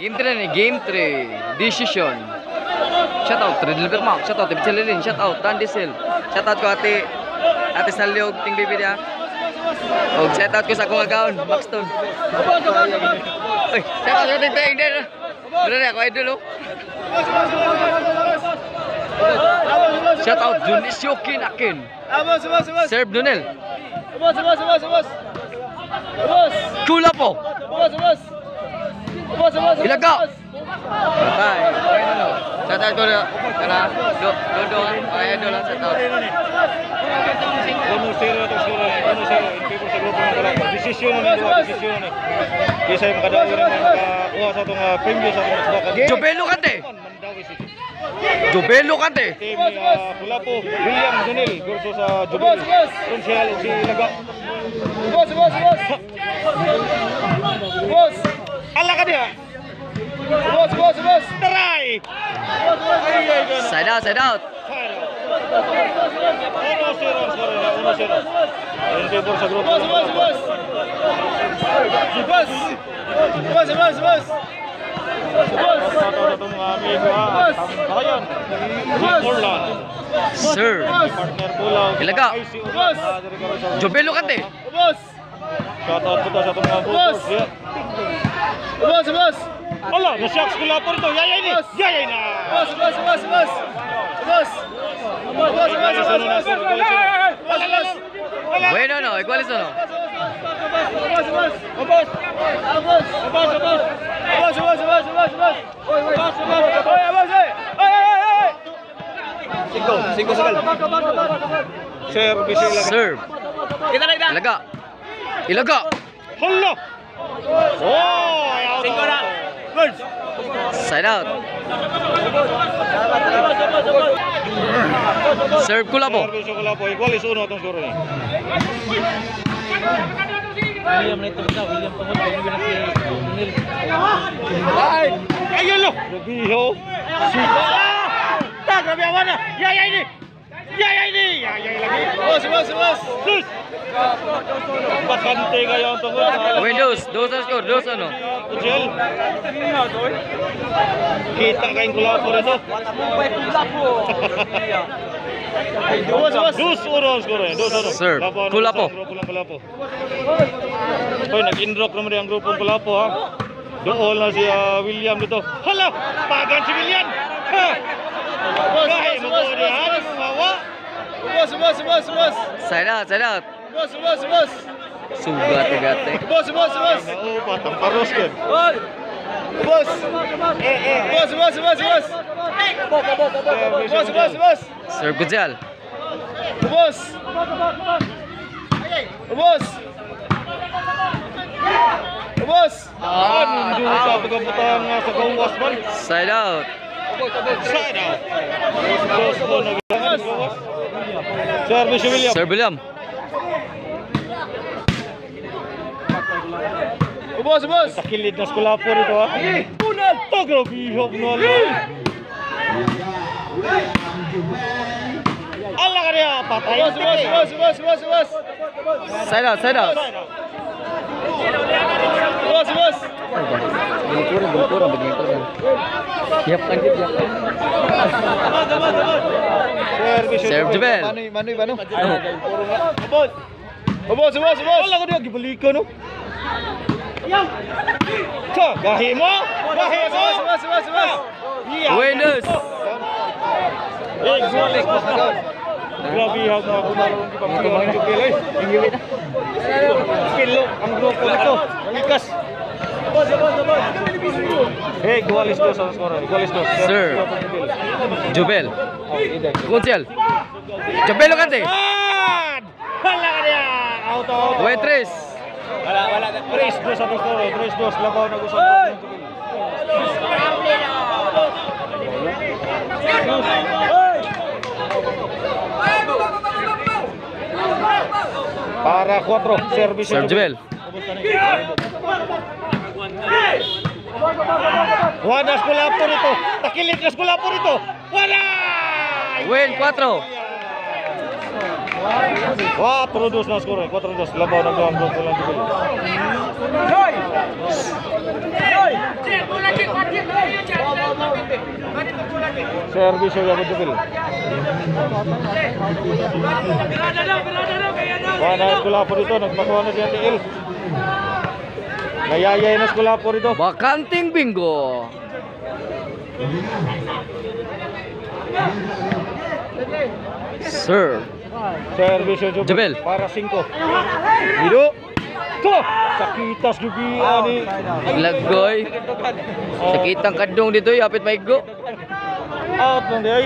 Game 3 na eh, game 3. Decision. Shout out, Riddle Vermac. Shout out, Ibig Lilin. Shout out, Dan Diesel. Shout out ko ate, ate Salyog, Ting Bibi niya. O, shout out ko sa akong account, Maxton. Uy, shout out sa Ting Ting din. Ano na ako, idol oh. Shout out. Abos, abos, abos. Serve Nunel. Abos, abos, abos, abos. Abos, Kula po. abos, abos. Abos, abos, abos. Ilaga. Patay. Shout out ko na. Kana, do, do, do, mga idol lang shout out. 1-0 itong score. 1-0 in favor sa grupo ng Kalapa. Desisyon na nito, desisyon na. Kisa yung makadawi rin ang makakuha sa itong uh, premyo sa itong isdakan. Jobelo Kante. Mandawi City. Jobelo Kante. Team ni uh, Kulapo, William Zunil versus uh, Jubel. Pronsial si Laga. Abos, abos, abos. Abos. Ala ka diha. Abos, abos, abos. Taray! Side out, side out. 1-0 ang score na, 1-0. In favor sa grupo Abos, ng abos, Kalapa. abos. Abos. Abos, abos, abos. Abos. Sa itong mga amigo ha. Kahayan. Si Orlan. Sir. Ilaga. Jobelo Kante. Abos. Shout out po sa itong mga voters. Yeah. Abos, abos. Ala, na-shocks ko lang po rito. Yayay ni! Yayay na! Abos, abos, abos, abos. Abos. Abos, abos, abos, abos. Abos, abos. Bueno, no, igual eso no. Abos, abos. Abos. Abos. Abos, abos. Abos, abos, abos, abos, abos. Oy, oy. Abos, abos. Oy, abos, oy. Oy, oy, oy, oy. Cinco, cinco sakal. Sir, busy lang. Serve. Kita na, kita. Ilaga. Ilaga. Hala! Oh! ayaw Cinco na. Birds. Side out. Serve Kula po. Service ko lang po. Igual is uno itong score ni. Ay! Ayun lo! Rabiho! Sika! Ta! Grabe awan na! Yayay ni! Yayay ni! Yayay lagi! Abos, abos, abos. Sus! Bakante kayo ang tungkol sa... Windows, dos ang score, dos ano. Ujel. Kita kayong kulapo rito. Abos, abos. Dus oras ko rin. Dus oras. Sir, Laban ng kulapo. Grupo ng kulapo. Hoy, nag-indrop naman yung grupo ng kulapo ha. Doon na si ah, William dito. Hala! Pagan si William! Ha! Kahit mo ko niya, Abos, abos, abos, abos. Side out, side out. Abos, abos, abos. Sugat gate. Abos, abos, abos. Naupa, tamparos ken. Abos. Abos, abos, abos, abos. Abos, abos, abos. Serve Gujal. Abos. Abos. Abos. Ah, mo sa pagkabutang ah, sa gawas man. Side out. Side out. Dos po na gawas. Service si William. Serve William. Abos, abos. Sa kilid na skulapo rito ha. Unal! To, grabe ihop na lang. Ala ka niya, patay. Abos, abos, abos, abos, abos, abos. Side out, side out. Abos, abos. Bungkurang, bungkurang, bungkurang. Siap kan dia, siap. Service Serve Jebel. Manoy, manoy, Abos. Abos, abos, abos. Ala ka niya, gibalikan no. Sa, gahi mo! Gahi mo! Abos, abos, abos, abos. Yeah. Winners. Eh, gulik mo ka. Grabe ihop na ako naroon di pa mga jubel eh. Kilo ang grupo nito. Likas. Eh, igualis dos ang skor. Igualis dos. Sir. Jubel. Kunsel. Jubel Kante. Hala ka niya! Uwe tres. Wala, wala. Tres dos ang skor. Tres dos. Labaw na gusto. Para 4, service Serve Jubel. Wala skula po rito. Takilid na skula po rito. Wala! Win 4. 4 dos na skor. 4 dos. Labaw na doon. Doon lang Jubel. Service yung Yago Jubil. Wala na eskulapo dito, nagpakuha na si Ate Il. Nayayay na eskulapo dito. Bakanting bingo. Serve. Service yung Jubil. Para 5. Dito. To! Sakitas gibi ani. Lagoy. Sakitang kadong dito, yapit maigo. Out lang di ay.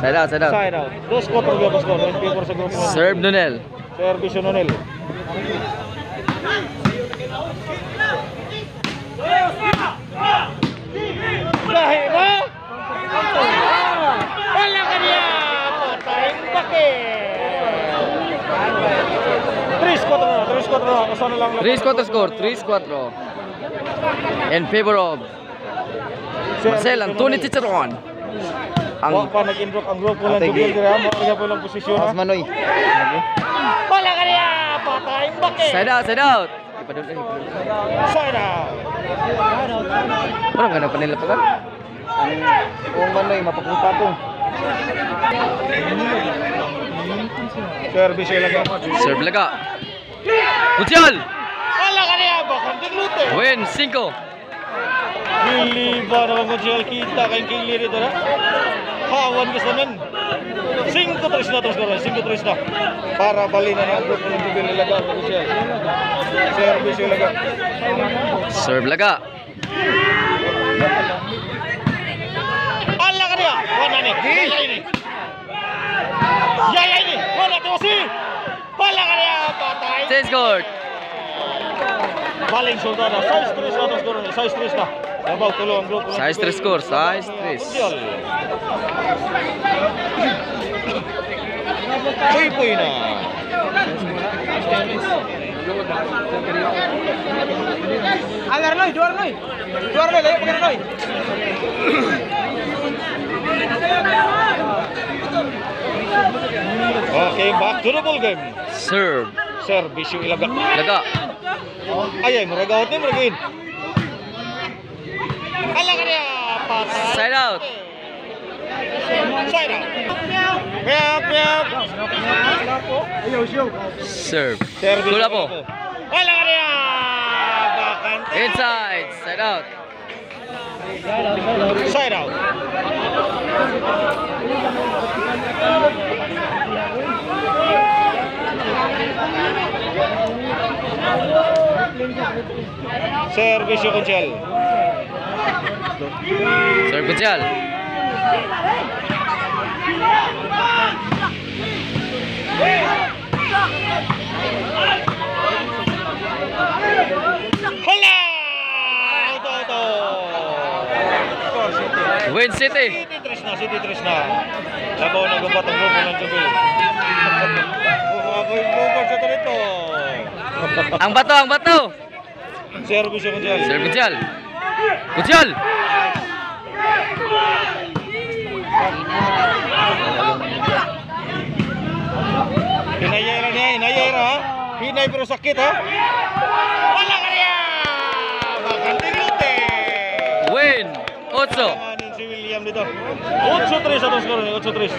Side out, side out. Side out. Dos quarter sa grupo. Serve Nunel. Service yung Lahi ba? Wala ka niya! Patayang bakit? Tris quarter na, tris quarter na. Kasana lang 3 quarter score, 3 4. In favor of Marcel Antonio Chicharon. Ang pa nag-invoke ang grupo lang Jubil dira mo kaya po lang posisyon ha. Manoy. Wala ka niya! Patayang bakit? Side out, side out. Ipadun eh. Side out! Parang ganun pa nila pa kan? Kung manoy, mapapungpatong. Service yung lagay. Serve laga. Putyal! Wala ka niya! Bakang tiglute! Win 5. Hili ba naman kung siya kita kayong kili rito na? Hawan ka sa men. 5-3 na terus doon, 5-3 na. Para bali na ang grupo ng Jubil ilaga ko siya. Service yung laga. Serve laga. Ala ka niya! Wala ni! Yayay ni! Yayay ni! Wala to si! Wala ka niya! Patay! 10 score. Baling soldado. 6-3 na terus doon. 6-3 na. Yabaw tulo ang grupo Size 3 score, size 3. Mundial. Puy-puy na. Ang Arnoy, dua Arnoy. Dua Arnoy, layo pag Arnoy. Okay, back to the ball game. Serve. Service yung ilagak. Laga. Ay, ay, maragawat din, maragin. Ala ka niya! Patay. Side out. Side out. Meow, meow. Serve. Service. Tula po. Ala ka. Inside. Side out. Side out. Service yung konsyal. Serve Putyal. Hala! Ito, ito. Win City. City tres na, City tres na. Labaw na gubat ang grupo ng Jubil. Mga boy sa tarito. Ang bato, ang bato. Service yung konsyal. Serve Putyal. Putyal. Lang niya, hinayay ra ha. Hinay pero sakit ha. Wala ka niya! Makanting lute! Win. 8. Kamanin si William dito. 8-3 sa skor ni 8-3.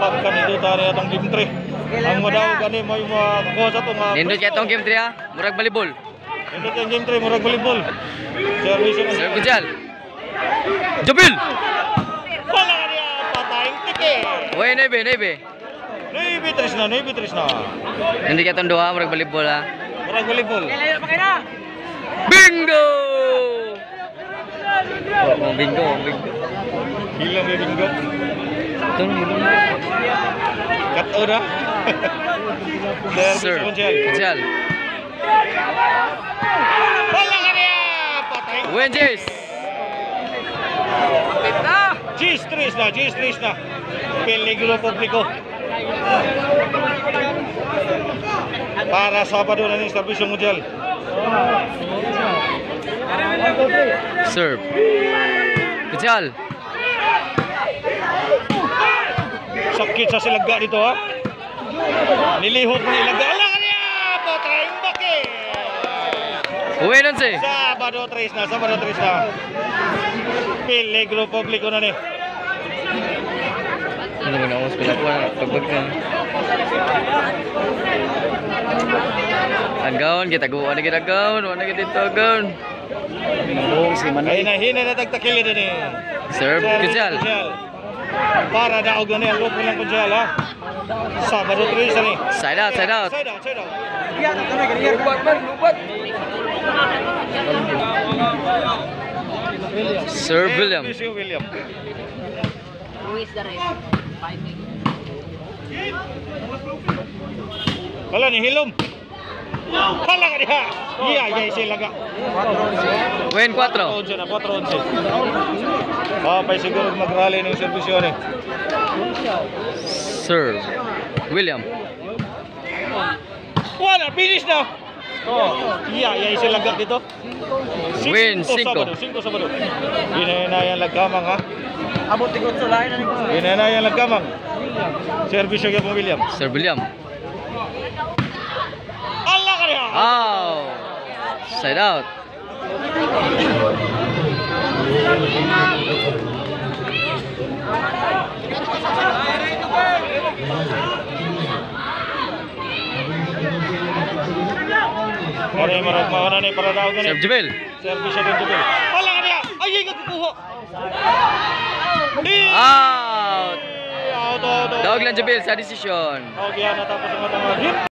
Pagka nito tari atong game 3. Ang madaw gani mo yung mga kuha sa itong. Nindot kaya itong game 3 ha. Murag volleyball. Nindot yung game 3, murag volleyball. Service yung Serve Putyal. Jubil. Wala ka niya! Patayang tike! Win 9, 9. Navy 3 na, Navy 3 na. Hindi kaya itong duha. Murag volleyball ha. Murag volleyball. Bingo! Oh, bingo, bingo. Hilang may bingo. Ito na, Kat-o na. Service Sir. yung konsyal. Putyal. Wala ka niya! Patay. Win Jace. Cheese trees na, cheese trees na. Peligro publiko. Para Sabado na ni Servicio Mundial. Serve. Putyal. Sakit sa silagga dito ha. Nilihok ng ilagga. Wala ka niya! Patayang baki! Uwi nun si. Sabado 3 na, Sabado 3 na. Peligro publiko na ni. Ano mo na ako sa ko pagbag na. Kita go ano kita agawn, ano kita dito agawn. Ay nahina na tagtakili din eh. Serve Kujal. Para daog na niya, grupo ng Kujal ha. Sabado 3 na ni. Side out, side out. Side out, side out. Sir William. Si William. Wala ni Hilom. Hala ka diha. Iya, iya sila ka. Win 4. 4-11 na, 4-11. Ah, pa siguro mag-rally ng serbisyo ni. Sir William. Wala, finish na. Oh, iya, iya sila ka dito. Win, cinco. Sabado, 5 Sabado. Hinahinayan lagkamang ha. Abot tikot sa lain na Hinahinayan lagkamang. Serbisyo kay William. Sir William. Allah ka diha. Oh. Side out. Ano yung marag mga ni para daw Sir ganit. Jubel. Serbisyo din dito. Allah ka diha. Ay, ay, kukuha. Out. Out, out, out. Dawag lang Jubel sa desisyon. Okay, natapos ang mga